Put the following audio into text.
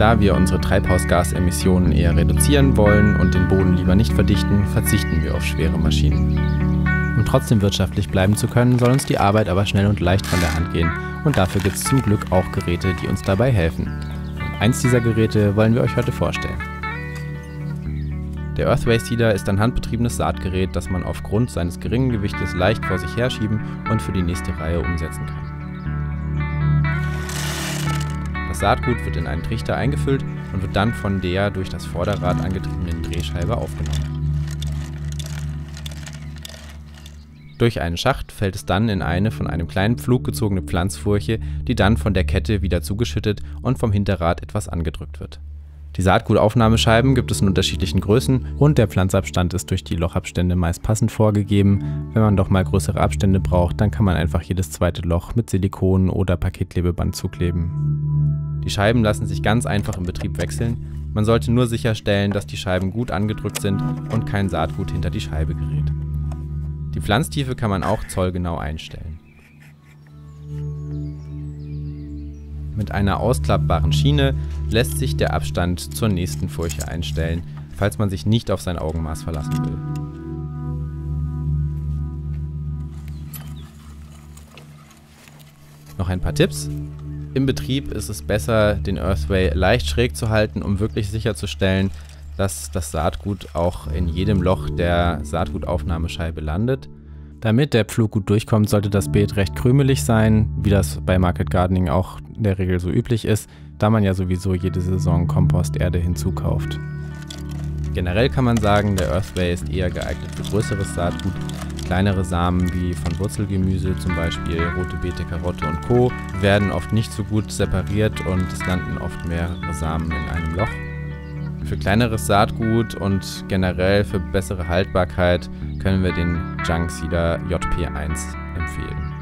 Da wir unsere Treibhausgasemissionen eher reduzieren wollen und den Boden lieber nicht verdichten, verzichten wir auf schwere Maschinen. Um trotzdem wirtschaftlich bleiben zu können, soll uns die Arbeit aber schnell und leicht von der Hand gehen und dafür gibt es zum Glück auch Geräte, die uns dabei helfen. Eins dieser Geräte wollen wir euch heute vorstellen. Der Earthway Seeder ist ein handbetriebenes Saatgerät, das man aufgrund seines geringen Gewichtes leicht vor sich herschieben und für die nächste Reihe umsetzen kann. Saatgut wird in einen Trichter eingefüllt und wird dann von der durch das Vorderrad angetriebenen Drehscheibe aufgenommen. Durch einen Schacht fällt es dann in eine von einem kleinen Pflug gezogene Pflanzfurche, die dann von der Kette wieder zugeschüttet und vom Hinterrad etwas angedrückt wird. Die Saatgutaufnahmescheiben gibt es in unterschiedlichen Größen und der Pflanzabstand ist durch die Lochabstände meist passend vorgegeben. Wenn man doch mal größere Abstände braucht, dann kann man einfach jedes zweite Loch mit Silikon oder Paketklebeband zukleben. Die Scheiben lassen sich ganz einfach im Betrieb wechseln. Man sollte nur sicherstellen, dass die Scheiben gut angedrückt sind und kein Saatgut hinter die Scheibe gerät. Die Pflanztiefe kann man auch zollgenau einstellen. Mit einer ausklappbaren Schiene lässt sich der Abstand zur nächsten Furche einstellen, falls man sich nicht auf sein Augenmaß verlassen will. Noch ein paar Tipps. Im Betrieb ist es besser, den Earthway leicht schräg zu halten, um wirklich sicherzustellen, dass das Saatgut auch in jedem Loch der Saatgutaufnahmescheibe landet. Damit der Pflug gut durchkommt, sollte das Beet recht krümelig sein, wie das bei Market Gardening auch in der Regel so üblich ist, da man ja sowieso jede Saison Komposterde hinzukauft. Generell kann man sagen, der Earthway ist eher geeignet für größeres Saatgut. Kleinere Samen wie von Wurzelgemüse, zum Beispiel rote Beete, Karotte und Co., werden oft nicht so gut separiert und es landen oft mehrere Samen in einem Loch. Für kleineres Saatgut und generell für bessere Haltbarkeit können wir den Junk Seeder JP1 empfehlen.